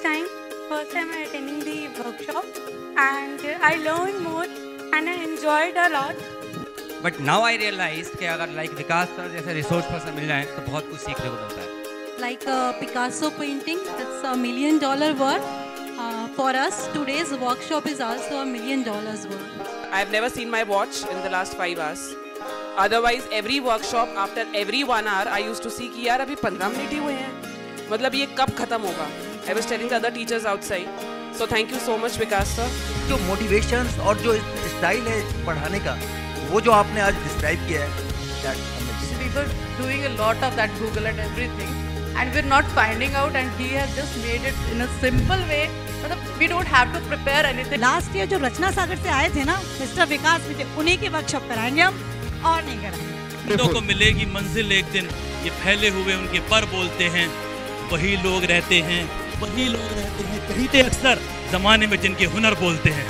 first time, first time I'm attending the workshop and I learned more and I enjoyed a lot. But now I realise कि अगर like Vikas sir जैसे resource person मिल जाए तो बहुत कुछ सीखने को मिलता है। Like Picasso painting that's a million dollar worth for us today's workshop is also a million dollars worth I have never seen my watch in the last 5 hours otherwise every workshop after every one hour I use to see कि यार अभी पंद्रह minute ही हुए हैं। मतलब ये कब खत्म होगा? I was telling the other teachers outside. So thank you so much Vikas sir. जो मोटिवेशन और जो स्टाइल है पढ़ाने का वो जो आपने आज डिस्क्राइब किया है that amazing. we were doing a lot of that Google and everything, and we're not finding out. And he has just made it in a simple way. मतलब we don't have to prepare anything. Last year जो रचना सागर से आए थे ना mister विकास मिटे उन्हीं की workshop कराएँगे हम और नहीं कराएँगे बंदों को मिलेगी मंजिल एक दिन ये फैले हुए उनके पर बोलते हैं वही लोग रहते हैं वही लोग रहते हैं कहीं ते अक्सर जमाने में जिनके हुनर बोलते हैं।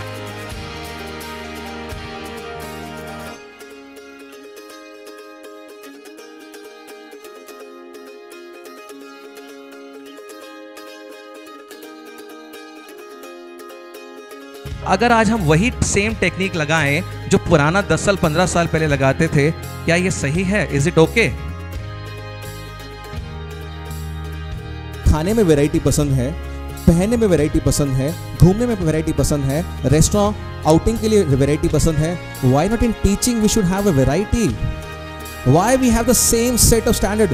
अगर आज हम वही सेम टेक्निक लगाएँ, जो पुराना 10 साल 15 साल पहले लगाते थे, क्या ये सही है? इज़ इट ओके खाने में वैरायटी पसंद है, पहनने में वैरायटी पसंद है, घूमने में वैरायटी पसंद है रेस्टोरेंट आउटिंग के लिए वैरायटी पसंद है why not in teaching we should have a variety why we have the same set of standard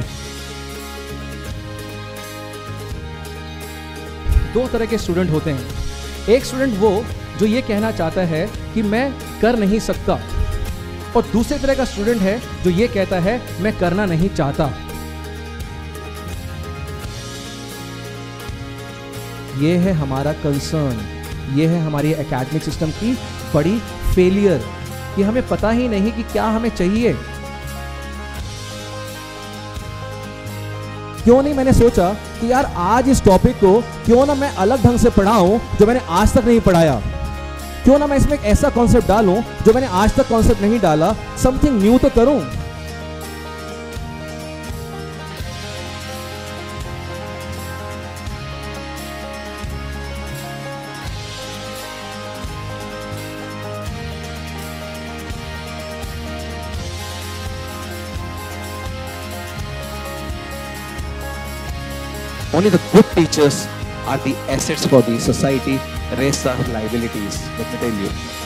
दो तरह के स्टूडेंट होते हैं। एक स्टूडेंट वो जो ये कहना चाहता है कि मैं कर नहीं सकता, और दूसरे तरह का स्टूडेंट है जो ये कहता है, मैं करना नहीं चाहता। ये है हमारा कंसर्न ये है हमारी एकेडमिक सिस्टम की बड़ी फेलियर कि हमें पता ही नहीं कि क्या हमें चाहिए। क्यों नहीं मैंने सोचा कि यार आज इस टॉपिक को क्यों ना मैं अलग ढंग से पढ़ाऊं जो मैंने आज तक नहीं पढ़ाया? क्यों ना मैं इसमें एक ऐसा कॉन्सेप्ट डालूं जो मैंने आज तक कॉन्सेप्ट नहीं डाला? समथिंग न्यू तो करूँ। Only the good teachers are the assets for the society. Rest are liabilities. Let me tell you.